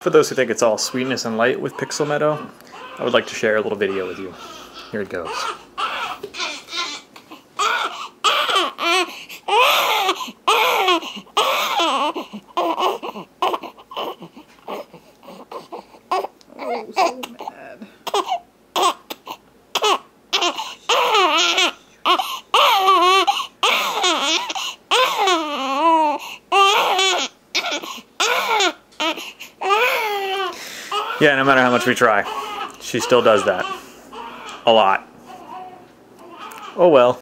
For those who think it's all sweetness and light with Pixel Meadow, I would like to share a little video with you. Here it goes. Oh, so mad. Yeah, no matter how much we try, she still does that. A lot. Oh well.